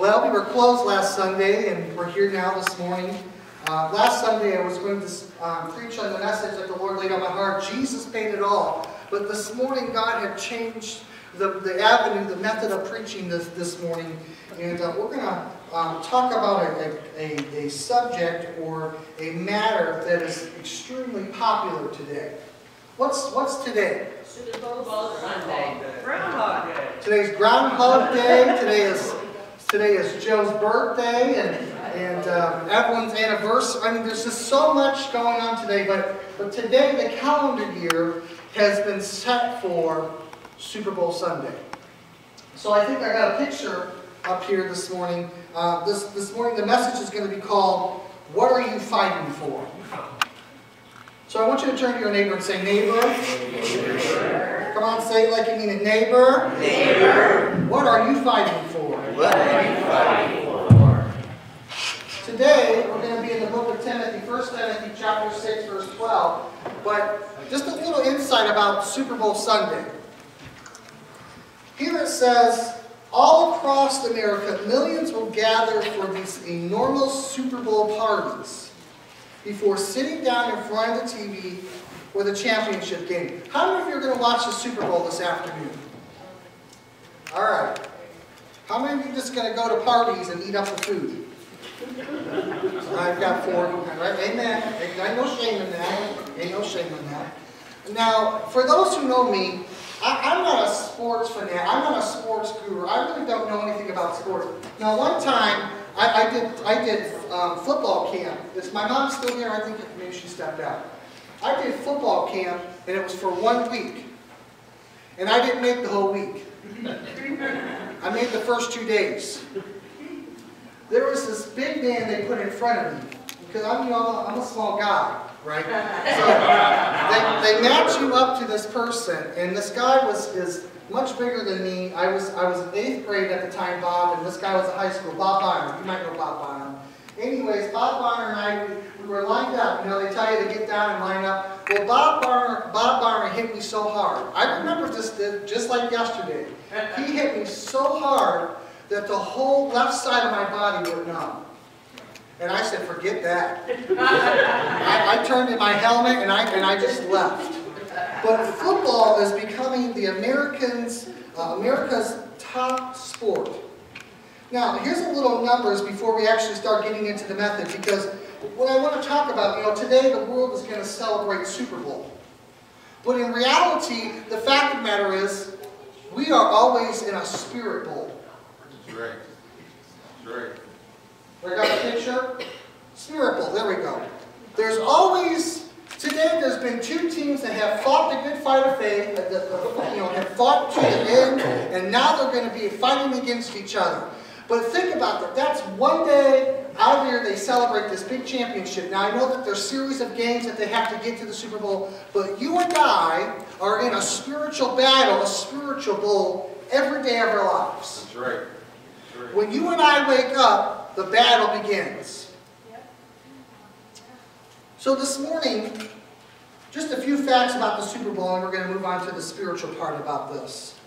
Well, we were closed last Sunday, and we're here now this morning. Uh, last Sunday, I was going to um, preach on the message that the Lord laid on my heart. Jesus paid it all. But this morning, God had changed the, the avenue, the method of preaching this, this morning. And uh, we're going to um, talk about a, a, a subject or a matter that is extremely popular today. What's, what's today? Super Bowl Sunday. Groundhog Day. Today's Groundhog Day. Today is today is Joe's birthday and and um, everyone's anniversary. I mean, there's just so much going on today. But but today the calendar year has been set for Super Bowl Sunday. So I think I got a picture up here this morning. Uh, this this morning the message is going to be called "What Are You Fighting For." So I want you to turn to your neighbor and say, neighbor. neighbor. Come on, say it like you mean it. Neighbor. Neighbor. What are you fighting for? 1 Timothy chapter 6, verse 12. But just a little insight about Super Bowl Sunday. Here it says, all across America, millions will gather for these enormous Super Bowl parties before sitting down in front of the TV for the championship game. How many of you are going to watch the Super Bowl this afternoon? All right. How many of you are just going to go to parties and eat up the food? I've got four. Amen. Ain't no shame in that. Ain't no shame in that. Now, for those who know me, I, am not a sports fanatic. I'm not a sports guru. I really don't know anything about sports. Now, one time, I, I did, I did um, football camp. Is my mom still here? I think maybe she stepped out. I did football camp, and it was for one week. And I didn't make the whole week. I made the first two days. There was this big man they put in front of me, because I'm, you know, I'm a small guy, right? So they, they match you up to this person, and this guy was is much bigger than me. I was I was in eighth grade at the time, Bob, and this guy was in high school, Bob Bonner. You might know Bob Bonner. Anyways, Bob Bonner and I, we, we were lined up. You know, they tell you to get down and line up. Well, Bob Bonner, Bob Bonner hit me so hard. I remember this just like yesterday. He hit me so hard that the whole left side of my body would numb. And I said, forget that. I, I turned in my helmet and I, and I just left. But football is becoming the Americans, uh, America's top sport. Now, here's a little numbers before we actually start getting into the method, because what I want to talk about, you know, today the world is going to celebrate Super Bowl. But in reality, the fact of the matter is, we are always in a spirit bowl. That's right. I got a picture? Bowl, there we go. There's always Today, there's been two teams that have fought the good fight of faith, uh, that, that, you know, have fought to the end, and now they're going to be fighting against each other. But think about that. That's one day out there they celebrate this big championship. Now, I know that there's a series of games that they have to get to the Super Bowl, but you and I are in a spiritual battle, a spiritual bowl, every day of our lives. That's right. When you and I wake up, the battle begins. So this morning, just a few facts about the Super Bowl, and we're going to move on to the spiritual part about this.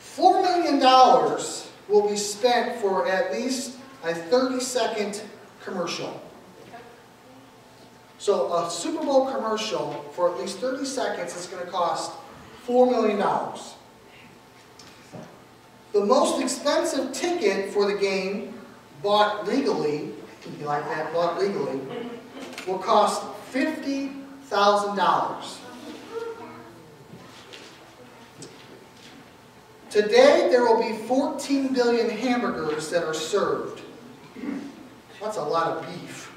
$4 million will be spent for at least a 30-second commercial. So a Super Bowl commercial for at least 30 seconds is going to cost $4 million. The most expensive ticket for the game, bought legally, you like that, bought legally, will cost $50,000. Today, there will be 14 billion hamburgers that are served. That's a lot of beef.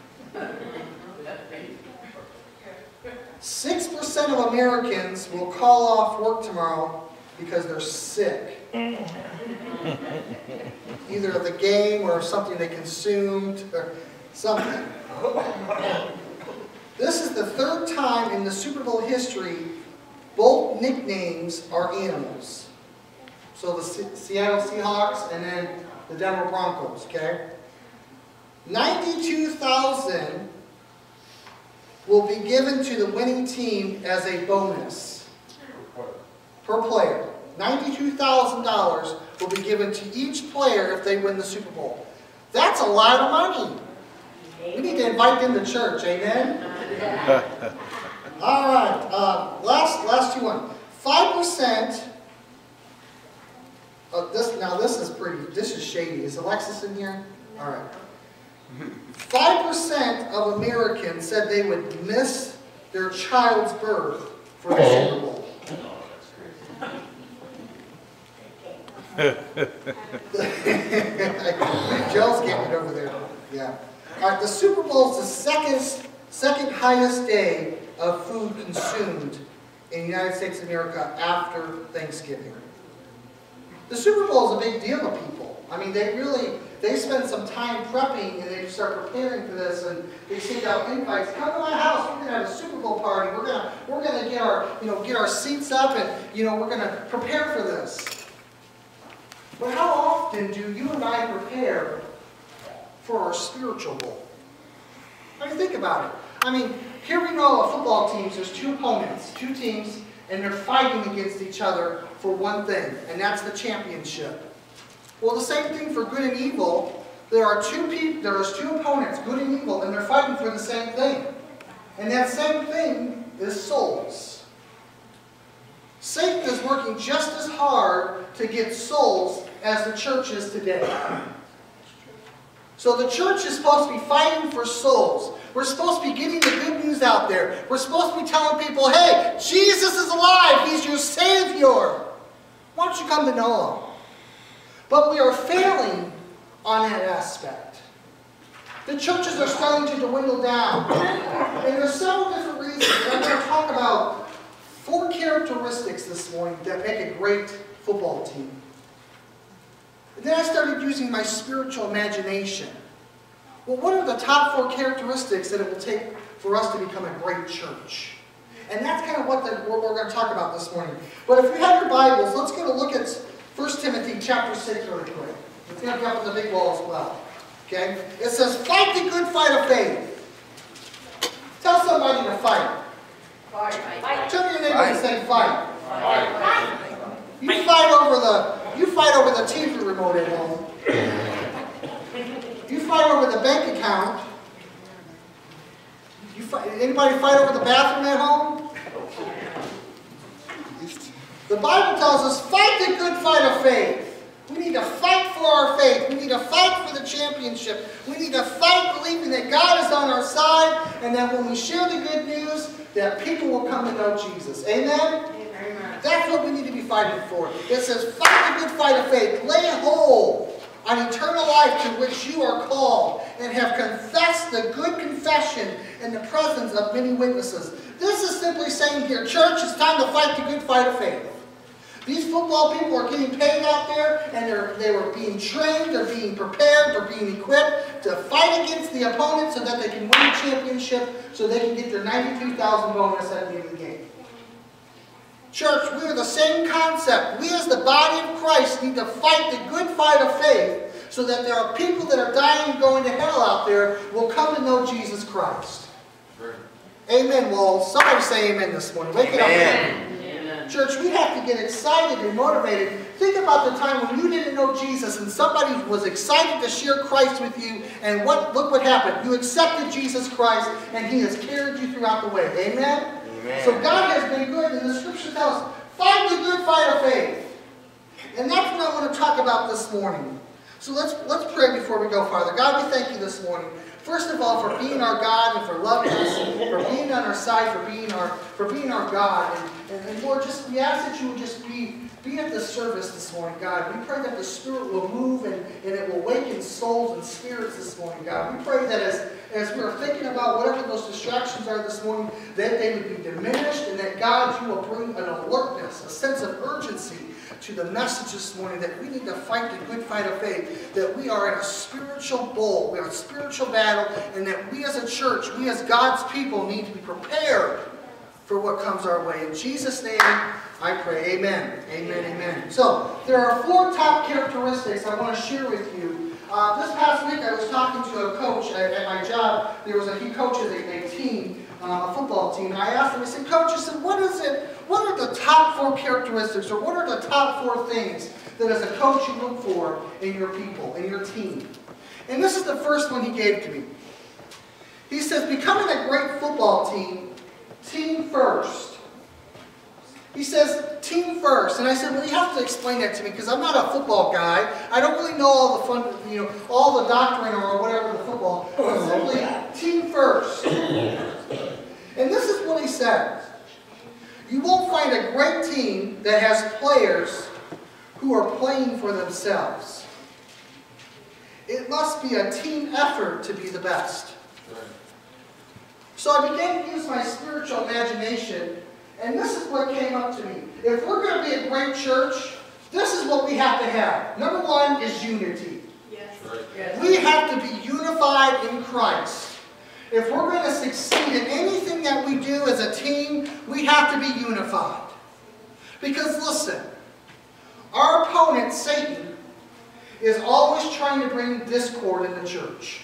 6% of Americans will call off work tomorrow because they're sick. Either of the game or something they consumed or something. This is the third time in the Super Bowl history both nicknames are animals. So the Seattle Seahawks and then the Denver Broncos, okay? 92,000 will be given to the winning team as a bonus per player. $92,000 will be given to each player if they win the Super Bowl. That's a lot of money. We need to invite them to church, amen? All right, uh, last, last two one. Five percent of this, now this is pretty, this is shady. Is Alexis in here? All right. Five percent of Americans said they would miss their child's birth for the Super Bowl. Joe's getting it over there. Yeah. All right, the Super Bowl is the second, second highest day of food consumed in the United States of America after Thanksgiving. The Super Bowl is a big deal to people. I mean, they really, they spend some time prepping and they start preparing for this and they send out invites, come to my house, we're gonna have a Super Bowl party, we're gonna, we're gonna get our, you know, get our seats up and, you know, we're gonna prepare for this. But how often do you and I prepare for our spiritual bowl? I mean, think about it. I mean, here we know of football teams, there's two opponents, two teams, and they're fighting against each other for one thing, and that's the championship. Well, the same thing for good and evil. There are two people, there's two opponents, good and evil, and they're fighting for the same thing. And that same thing is souls. Satan is working just as hard to get souls as the church is today. So the church is supposed to be fighting for souls. We're supposed to be getting the good news out there. We're supposed to be telling people, hey, Jesus is alive. He's your Savior. Why don't you come to know Him? But we are failing on that aspect. The churches are starting to dwindle down. And there's several different reasons. I'm going to talk about four characteristics this morning that make a great football team. And then I started using my spiritual imagination. Well, what are the top four characteristics that it will take for us to become a great church? And that's kind of what, the, what we're going to talk about this morning. But if you have your Bibles, let's go to look at 1 Timothy chapter 6 really quick. It's going to be up on the big wall as well. Okay? It says, fight the good fight of faith. Tell somebody to fight. Fight. Turn to your neighbor and say fight. fight. Fight. You fight over the you fight over the TV remote at home. You fight over the bank account. You fight, anybody fight over the bathroom at home? The Bible tells us, fight the good fight of faith. We need to fight for our faith. We need to fight for the championship. We need to fight believing that God is on our side and that when we share the good news, that people will come to know Jesus. Amen? Amen. That's what we need to be fighting for. It says, fight the good fight of faith. Lay hold on eternal life to which you are called and have confessed the good confession in the presence of many witnesses. This is simply saying here, church, it's time to fight the good fight of faith. These football people are getting paid out there, and they're, they were being trained, they're being prepared, they're being equipped to fight against the opponent so that they can win the championship, so they can get their 92000 bonus at the end of the game. Church, we are the same concept. We as the body of Christ need to fight the good fight of faith so that there are people that are dying and going to hell out there will come to know Jesus Christ. Right. Amen, Well, Somebody say amen this morning. Wake it up. Amen. Amen. Church, we have to get excited and motivated. Think about the time when you didn't know Jesus and somebody was excited to share Christ with you, and what look what happened. You accepted Jesus Christ, and He has carried you throughout the way. Amen? Amen. So God has been good, and the Scripture tells us, fight the good fight of faith. And that's what I want to talk about this morning. So let's let's pray before we go farther. God, we thank you this morning. First of all, for being our God and for loving us, for being on our side, for being our for being our God. And, and, and Lord, just we ask that you would just be be at the service this morning, God. We pray that the Spirit will move and, and it will awaken souls and spirits this morning, God. We pray that as, as we're thinking about whatever those distractions are this morning, that they would be diminished and that, God, you will bring an alertness, a sense of urgency to the message this morning that we need to fight the good fight of faith, that we are in a spiritual bowl, we are in a spiritual battle, and that we as a church, we as God's people need to be prepared for what comes our way. In Jesus' name, I pray. Amen. Amen. Amen. So, there are four top characteristics I want to share with you. Uh, this past week, I was talking to a coach at, at my job. There was a he coaches a, a team um, a football team, and I asked him, I said, Coach, I said, what is it, what are the top four characteristics, or what are the top four things that as a coach you look for in your people, in your team? And this is the first one he gave to me. He says, becoming a great football team, team first. He says, team first. And I said, well, you have to explain that to me because I'm not a football guy. I don't really know all the fun, you know, all the doctrine or whatever the football. But simply, team first. And this is what he says. You won't find a great team that has players who are playing for themselves. It must be a team effort to be the best. Right. So I began to use my spiritual imagination, and this is what came up to me. If we're going to be a great church, this is what we have to have. Number one is unity. Yes. Right. Yes. We have to be unified in Christ. If we're going to succeed in anything that we do as a team, we have to be unified. Because listen, our opponent, Satan, is always trying to bring discord in the church.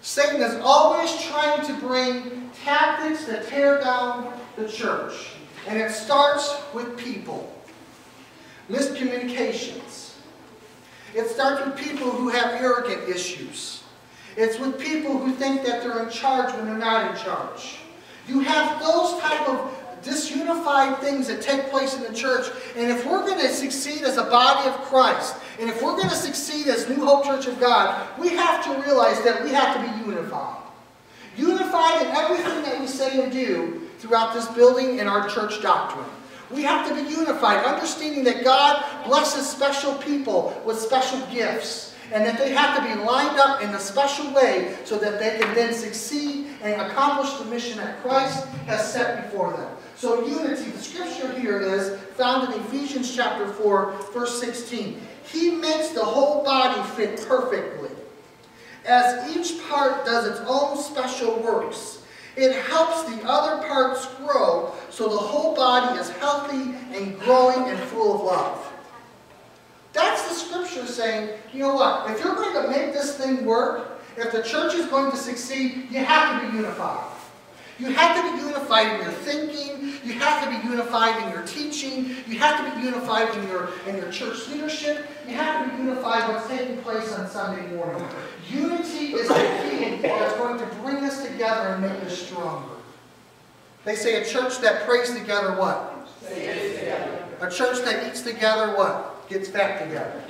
Satan is always trying to bring tactics to tear down the church. And it starts with people. Miscommunications. It starts with people who have arrogant issues. It's with people who think that they're in charge when they're not in charge. You have those type of disunified things that take place in the church. And if we're going to succeed as a body of Christ, and if we're going to succeed as New Hope Church of God, we have to realize that we have to be unified. Unified in everything that we say and do throughout this building and our church doctrine. We have to be unified, understanding that God blesses special people with special gifts. And that they have to be lined up in a special way so that they can then succeed and accomplish the mission that Christ has set before them. So unity, the scripture here is found in Ephesians chapter 4, verse 16. He makes the whole body fit perfectly. As each part does its own special works, it helps the other parts grow so the whole body is healthy and growing and full of love. That's the scripture saying, you know what, if you're going to make this thing work, if the church is going to succeed, you have to be unified. You have to be unified in your thinking. You have to be unified in your teaching. You have to be unified in your, in your church leadership. You have to be unified what's taking place on Sunday morning. Unity is the key that's going to bring us together and make us stronger. They say a church that prays together what? A church that eats together what? Gets back together.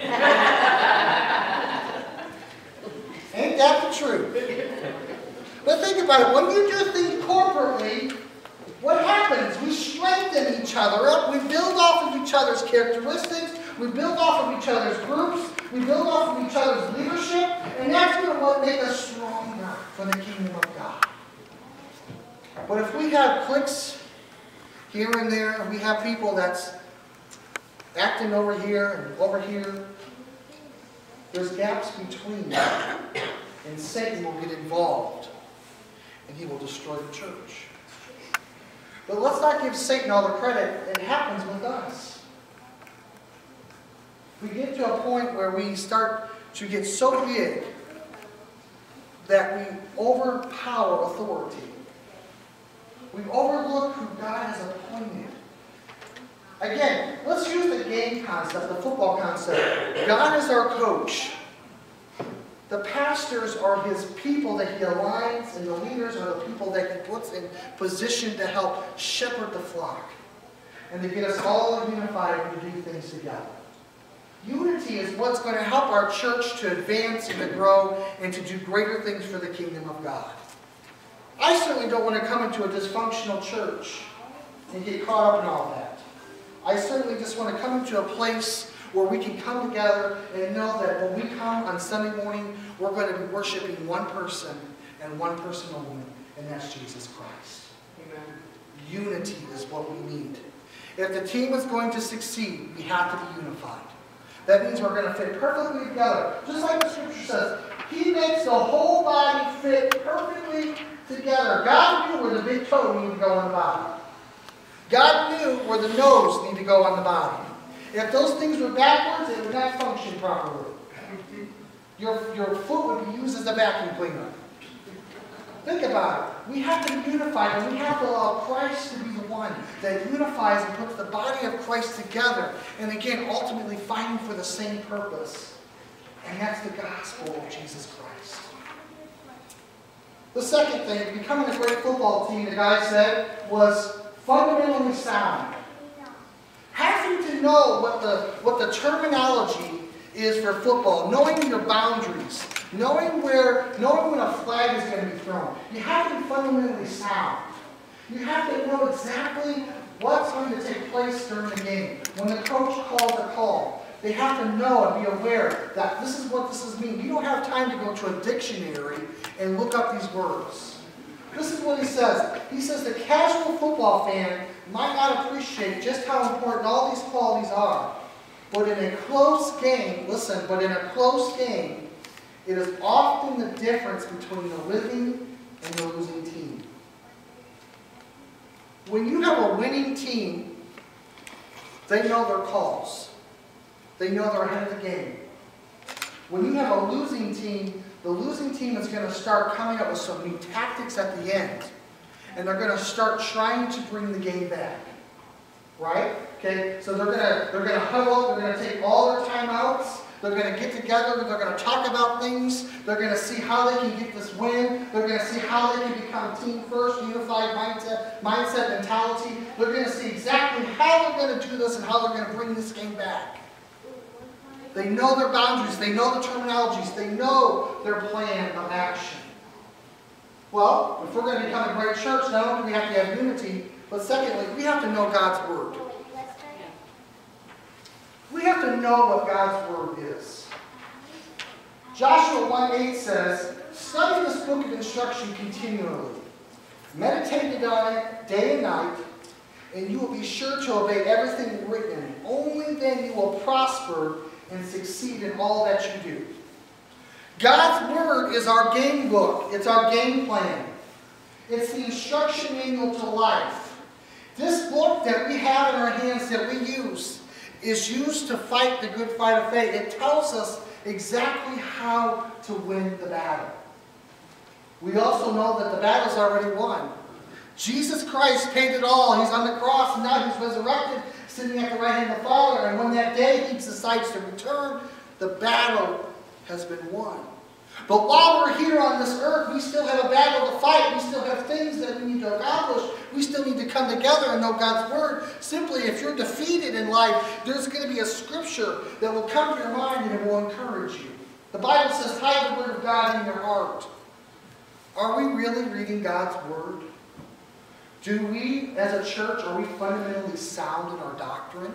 Ain't that the truth? But think about it. When you do things corporately, what happens? We strengthen each other up. We build off of each other's characteristics. We build off of each other's groups. We build off of each other's leadership. And that's going to make us stronger for the kingdom of God. But if we have cliques here and there, and we have people that's acting over here and over here, there's gaps between. And Satan will get involved. And he will destroy the church. But let's not give Satan all the credit. It happens with us. We get to a point where we start to get so big that we overpower authority. We overlook who God has appointed. Again, let's use the game concept, the football concept. God is our coach. The pastors are his people that he aligns, and the leaders are the people that he puts in position to help shepherd the flock and to get us all unified and to do things together. Unity is what's going to help our church to advance and to grow and to do greater things for the kingdom of God. I certainly don't want to come into a dysfunctional church and get caught up in all that. I certainly just want to come to a place where we can come together and know that when we come on Sunday morning, we're going to be worshiping one person and one person only, and that's Jesus Christ. Amen. Unity is what we need. If the team is going to succeed, we have to be unified. That means we're going to fit perfectly together. Just like the scripture says, He makes the whole body fit perfectly together. God knew where the big toe needed to go on the body. Where the nose need to go on the body. If those things were backwards, it would not function properly. Your, your foot would be used as a vacuum cleaner. Think about it. We have to unify and we have to allow Christ to be the one that unifies and puts the body of Christ together. And again, ultimately fighting for the same purpose. And that's the gospel of Jesus Christ. The second thing, becoming a great football team, the guy said, was fundamentally sound. Having to know what the, what the terminology is for football, knowing your boundaries, knowing where, knowing when a flag is going to be thrown. You have to be fundamentally sound. You have to know exactly what's going to take place during the game. When the coach calls a call, they have to know and be aware that this is what this is mean. You don't have time to go to a dictionary and look up these words. This is what he says. He says the casual football fan might not appreciate just how important all these qualities are. But in a close game, listen, but in a close game, it is often the difference between the winning and the losing team. When you have a winning team, they know their calls. They know they're ahead of the game. When you have a losing team, the losing team is going to start coming up with some new tactics at the end. And they're going to start trying to bring the game back. Right? Okay, so they're going to they're going to huddle they're going to take all their timeouts, they're going to get together, they're going to talk about things, they're going to see how they can get this win, they're going to see how they can become team first, unified mindset, mindset mentality. They're going to see exactly how they're going to do this and how they're going to bring this game back. They know their boundaries, they know the terminologies, they know their plan of action. Well, if we're going to become a great church, not only do we have to have unity, but secondly, we have to know God's Word. We have to know what God's Word is. Joshua 1.8 says, Study this book of instruction continually. Meditate on it day and night, and you will be sure to obey everything written. Only then you will prosper and succeed in all that you do. God's Word is our game book. It's our game plan. It's the instruction manual to life. This book that we have in our hands that we use is used to fight the good fight of faith. It tells us exactly how to win the battle. We also know that the battle's already won. Jesus Christ paid it all. He's on the cross, and now he's resurrected, sitting at the right hand of the Father. And when that day he decides to return, the battle has been won. But while we're here on this earth, we still have a battle to fight. We still have things that we need to accomplish. We still need to come together and know God's Word. Simply, if you're defeated in life, there's going to be a scripture that will come to your mind and it will encourage you. The Bible says, hide the Word of God in your heart. Are we really reading God's Word? Do we, as a church, are we fundamentally sound in our doctrine?